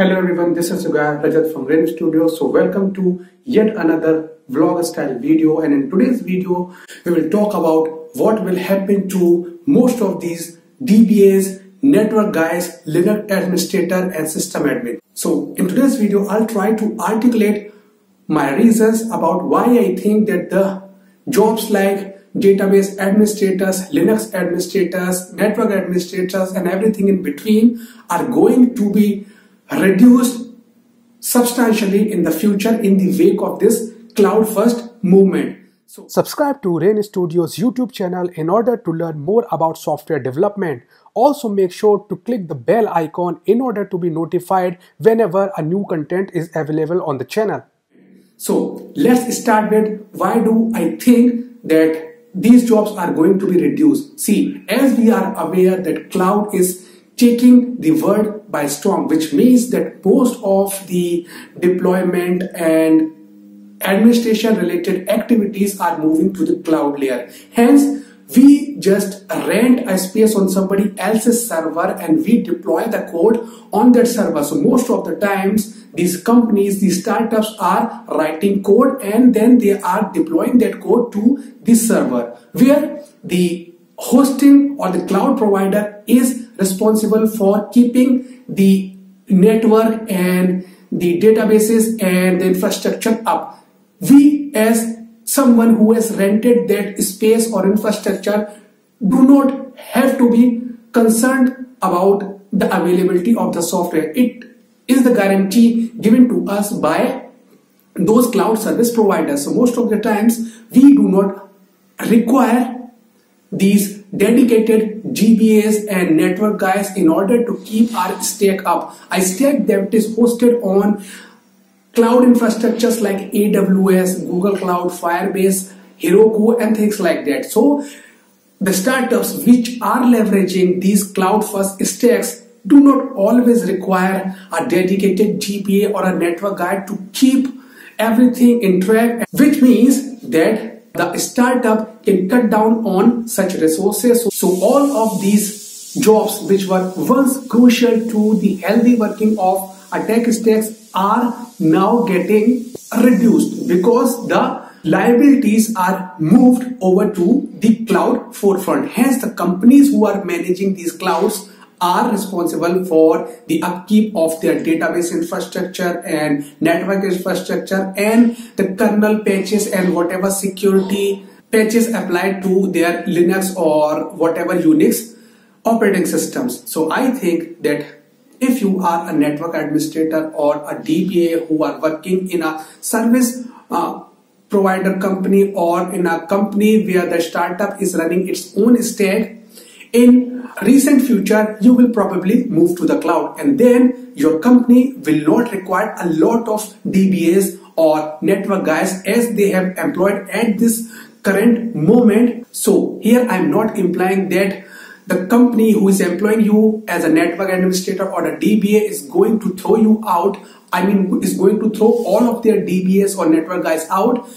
Hello everyone, this is Sugaya Rajat from Rain Studio. So welcome to yet another vlog style video and in today's video we will talk about what will happen to most of these DBAs, network guys, Linux administrator and system admin. So in today's video I'll try to articulate my reasons about why I think that the jobs like database administrators, Linux administrators, network administrators and everything in between are going to be reduced substantially in the future in the wake of this cloud first movement. So subscribe to Rain Studios YouTube channel in order to learn more about software development. Also make sure to click the bell icon in order to be notified whenever a new content is available on the channel. So let's start with why do I think that these jobs are going to be reduced. See, as we are aware that cloud is taking the world by storm, which means that most of the deployment and administration related activities are moving to the cloud layer. Hence, we just rent a space on somebody else's server and we deploy the code on that server. So most of the times these companies, these startups are writing code and then they are deploying that code to the server where the hosting or the cloud provider is responsible for keeping the network and the databases and the infrastructure up. We as someone who has rented that space or infrastructure do not have to be concerned about the availability of the software. It is the guarantee given to us by those cloud service providers. So most of the times we do not require these dedicated DBAs and network guys in order to keep our stack up. A stack that is hosted on cloud infrastructures like AWS, Google Cloud, Firebase, Heroku and things like that. So the startups which are leveraging these cloud first stacks do not always require a dedicated DBA or a network guy to keep everything in track which means that the startup can cut down on such resources. So all of these jobs which were once crucial to the healthy working of a tech stacks are now getting reduced because the liabilities are moved over to the cloud forefront. Hence the companies who are managing these clouds are responsible for the upkeep of their database infrastructure and network infrastructure and the kernel patches and whatever security patches applied to their Linux or whatever Unix operating systems. So I think that if you are a network administrator or a DBA who are working in a service uh, provider company or in a company where the startup is running its own stack in recent future you will probably move to the cloud and then your company will not require a lot of DBAs or network guys as they have employed at this current moment. So here I am not implying that the company who is employing you as a network administrator or a DBA is going to throw you out. I mean is going to throw all of their DBAs or network guys out.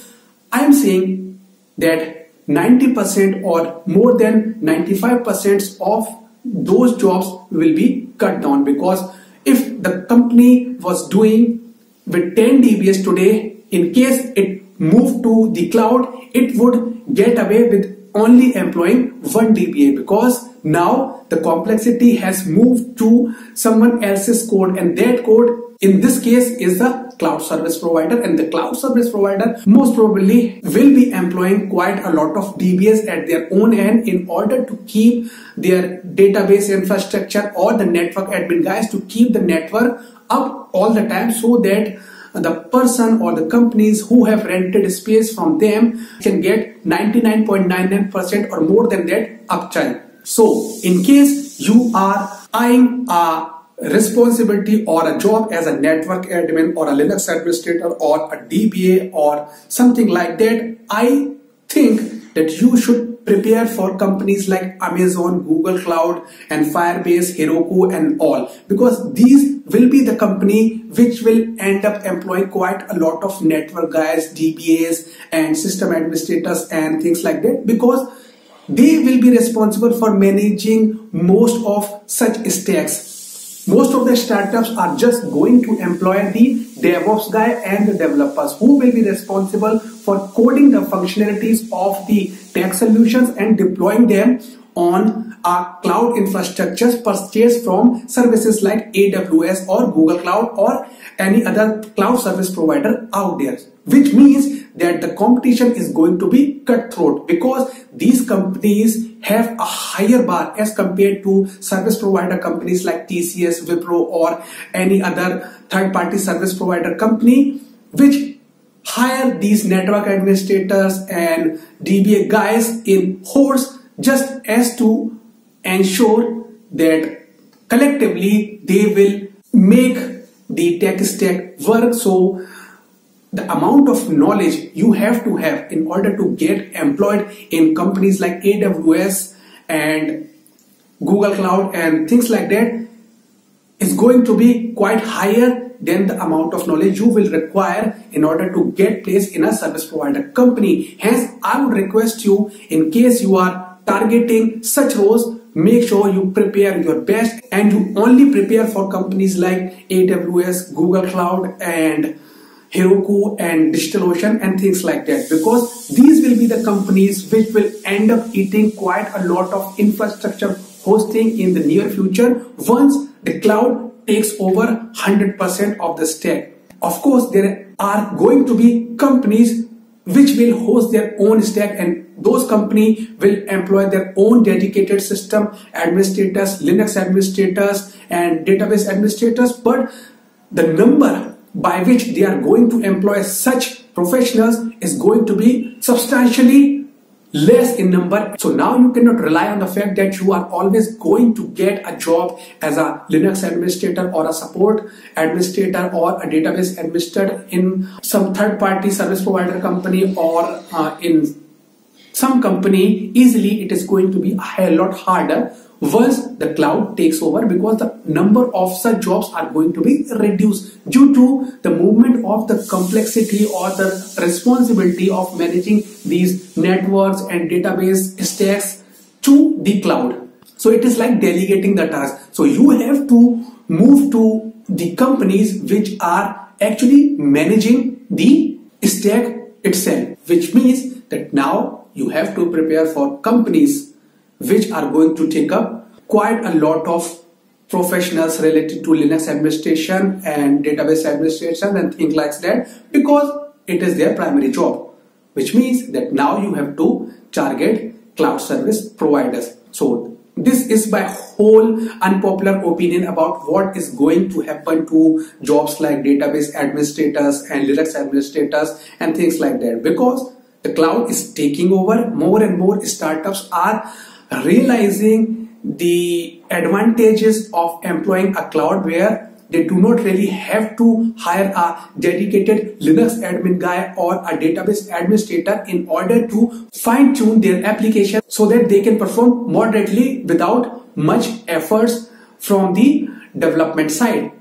I am saying that 90% or more than 95% of those jobs will be cut down. Because if the company was doing with 10 DBAs today, in case it moved to the cloud, it would get away with only employing one DBA because now the complexity has moved to someone else's code and that code in this case is the cloud service provider and the cloud service provider most probably will be employing quite a lot of DBAs at their own end in order to keep their database infrastructure or the network admin guys to keep the network up all the time so that the person or the companies who have rented space from them can get 99.99% or more than that uptime. So in case you are eyeing a responsibility or a job as a network admin or a Linux administrator or a DBA or something like that, I think that you should prepare for companies like Amazon, Google Cloud and Firebase, Heroku and all. Because these will be the company which will end up employing quite a lot of network guys, DBAs and system administrators and things like that. Because they will be responsible for managing most of such stacks most of the startups are just going to employ the DevOps guy and the developers who will be responsible for coding the functionalities of the tech solutions and deploying them on a cloud infrastructures purchased from services like AWS or Google Cloud or any other cloud service provider out there. Which means that the competition is going to be cutthroat because these companies have a higher bar as compared to service provider companies like TCS, Wipro or any other third party service provider company which hire these network administrators and DBA guys in hordes just as to ensure that collectively they will make the tech stack work. So the amount of knowledge you have to have in order to get employed in companies like AWS and Google Cloud and things like that is going to be quite higher than the amount of knowledge you will require in order to get placed in a service provider company. Hence, I would request you in case you are targeting such roles, make sure you prepare your best and you only prepare for companies like AWS, Google Cloud and Heroku and DigitalOcean and things like that because these will be the companies which will end up eating quite a lot of infrastructure hosting in the near future once the cloud takes over 100% of the stack. Of course, there are going to be companies which will host their own stack and those company will employ their own dedicated system administrators, Linux administrators and database administrators but the number by which they are going to employ such professionals is going to be substantially less in number. So now you cannot rely on the fact that you are always going to get a job as a Linux administrator or a support administrator or a database administrator in some third party service provider company or uh, in some company easily it is going to be a lot harder once the cloud takes over because the number of such jobs are going to be reduced due to the movement of the complexity or the responsibility of managing these networks and database stacks to the cloud. So it is like delegating the task. So you have to move to the companies which are actually managing the stack itself, which means that now you have to prepare for companies which are going to take up quite a lot of professionals related to Linux administration and database administration and things like that because it is their primary job which means that now you have to target cloud service providers. So this is my whole unpopular opinion about what is going to happen to jobs like database administrators and linux administrators and things like that because the cloud is taking over. More and more startups are realizing the advantages of employing a cloud where they do not really have to hire a dedicated Linux admin guy or a database administrator in order to fine tune their application so that they can perform moderately without much efforts from the development side.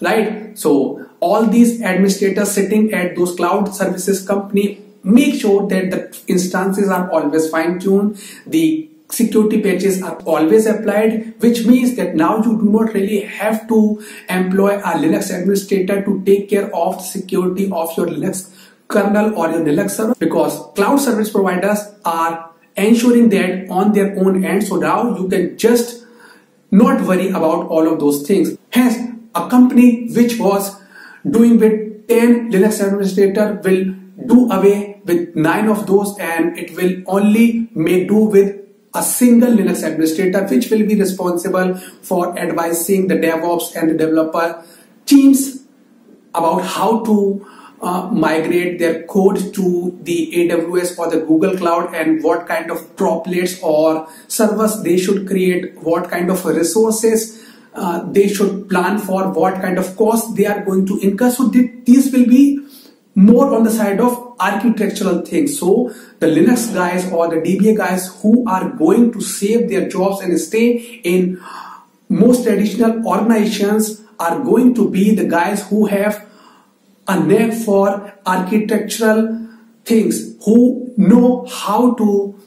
Right? So all these administrators sitting at those cloud services company make sure that the instances are always fine tuned. The security patches are always applied which means that now you do not really have to employ a linux administrator to take care of the security of your linux kernel or your linux server because cloud service providers are ensuring that on their own end. So now you can just not worry about all of those things. Hence a company which was doing with 10 linux administrator will do away with nine of those and it will only make do with a single Linux administrator which will be responsible for advising the DevOps and the developer teams about how to uh, migrate their code to the AWS or the Google Cloud and what kind of droplets or servers they should create, what kind of resources uh, they should plan for, what kind of cost they are going to incur. So these will be more on the side of architectural things. So the Linux guys or the DBA guys who are going to save their jobs and stay in most traditional organizations are going to be the guys who have a knack for architectural things, who know how to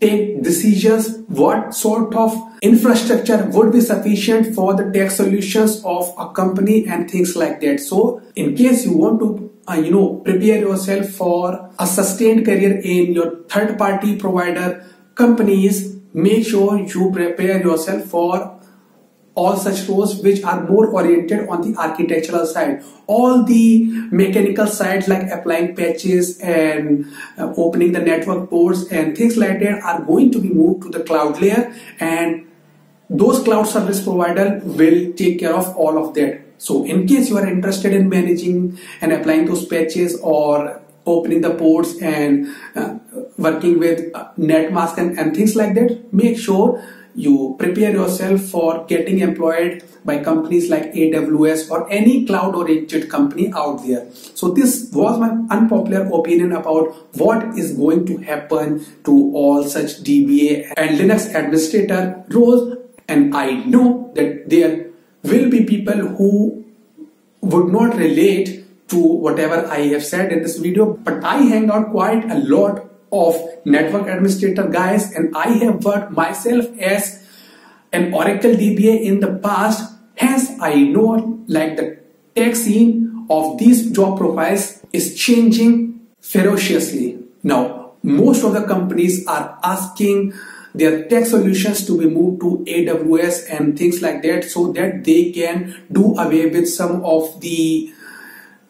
take decisions what sort of infrastructure would be sufficient for the tech solutions of a company and things like that so in case you want to uh, you know prepare yourself for a sustained career in your third party provider companies. Make sure you prepare yourself for all such roles which are more oriented on the architectural side. All the mechanical sides like applying patches and uh, opening the network ports and things like that are going to be moved to the cloud layer and those cloud service provider will take care of all of that so in case you are interested in managing and applying those patches or opening the ports and uh, working with uh, net mask and, and things like that make sure you prepare yourself for getting employed by companies like AWS or any cloud oriented company out there. So this was my unpopular opinion about what is going to happen to all such DBA and Linux administrator roles. And I know that there will be people who would not relate to whatever I have said in this video, but I hang out quite a lot of network administrator guys and I have worked myself as an Oracle DBA in the past. Hence I know like the tech scene of these job profiles is changing ferociously. Now most of the companies are asking their tech solutions to be moved to AWS and things like that so that they can do away with some of the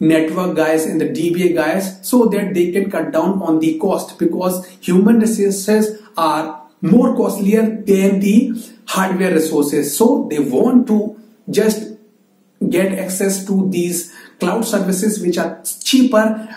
network guys and the DBA guys so that they can cut down on the cost because human resources are more costlier than the hardware resources. So they want to just get access to these cloud services which are cheaper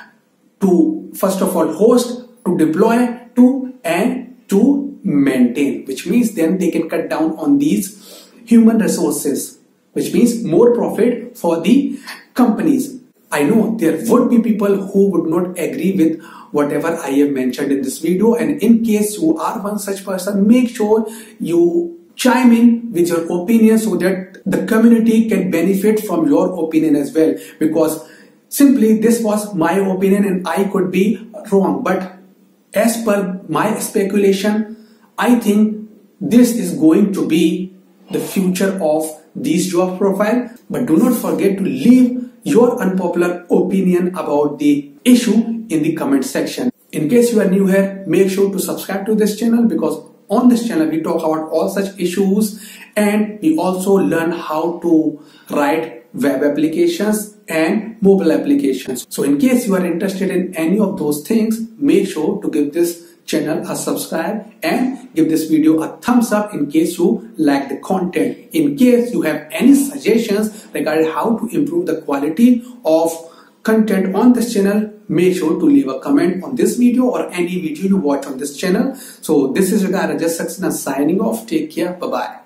to first of all host, to deploy to and to maintain which means then they can cut down on these human resources which means more profit for the companies. I know there would be people who would not agree with whatever I have mentioned in this video and in case you are one such person make sure you chime in with your opinion so that the community can benefit from your opinion as well because simply this was my opinion and I could be wrong. But as per my speculation I think this is going to be the future of these job profile but do not forget to leave your unpopular opinion about the issue in the comment section. In case you are new here, make sure to subscribe to this channel because on this channel we talk about all such issues and we also learn how to write web applications and mobile applications. So in case you are interested in any of those things, make sure to give this channel a subscribe and give this video a thumbs up in case you like the content. In case you have any suggestions regarding how to improve the quality of content on this channel, make sure to leave a comment on this video or any video you watch on this channel. So this is Rajat Saxena signing off. Take care. Bye-bye.